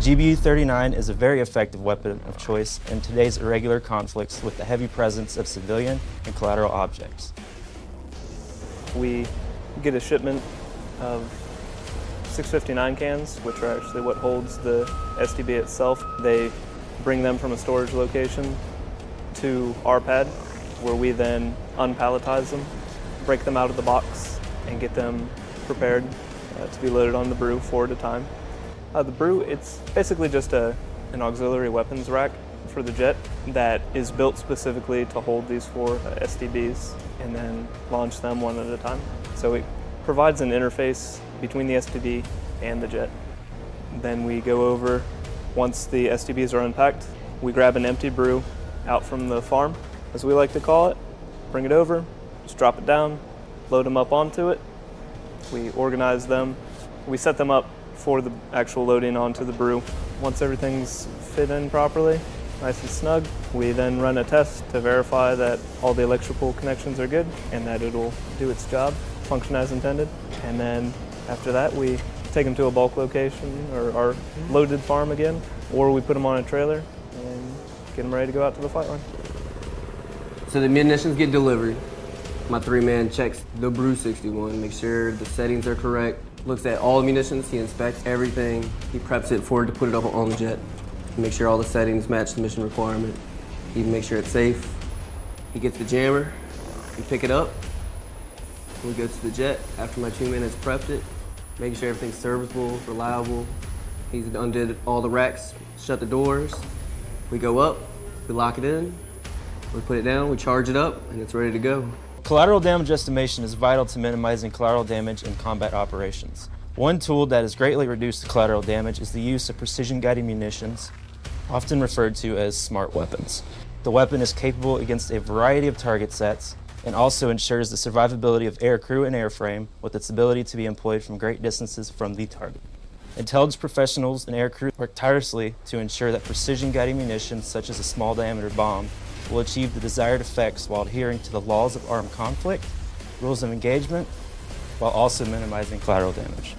GBU-39 is a very effective weapon of choice in today's irregular conflicts with the heavy presence of civilian and collateral objects. We get a shipment of 659 cans, which are actually what holds the SDB itself. They bring them from a storage location to our pad, where we then unpalletize them, break them out of the box, and get them prepared uh, to be loaded on the BRU four at a time. Uh, the BRU, it's basically just a, an auxiliary weapons rack for the jet that is built specifically to hold these four uh, and then launch them one at a time. So it provides an interface between the SDB and the jet. Then we go over, once the SDBs are unpacked, we grab an empty BRU out from the farm, as we like to call it, bring it over, just drop it down, load them up onto it. We organize them, we set them up for the actual loading onto the BRU. Once everything's fit in properly, nice and snug, we then run a test to verify that all the electrical connections are good and that it'll do its job, function as intended. And then after that, we take them to a bulk location or our loaded farm again, or we put them on a trailer and get them ready to go out to the flight line. So the munitions get delivered. My three man checks the BRU 61, make sure the settings are correct, looks at all the munitions, he inspects everything, he preps it for to put it up on the jet, make sure all the settings match the mission requirement, he makes sure it's safe. He gets the jammer, we pick it up, we go to the jet after my two men has prepped it, making sure everything's serviceable, reliable. He's undid all the racks, shut the doors. We go up, we lock it in, we put it down, we charge it up, and it's ready to go. Collateral damage estimation is vital to minimizing collateral damage in combat operations. One tool that has greatly reduced the collateral damage is the use of precision guided munitions, often referred to as smart weapons. The weapon is capable against a variety of target sets and also ensures the survivability of aircrew and airframe with its ability to be employed from great distances from the target. Intelligence professionals and aircrew work tirelessly to ensure that precision guided munitions such as a small diameter bomb will achieve the desired effects while adhering to the laws of armed conflict, rules of engagement, while also minimizing collateral damage.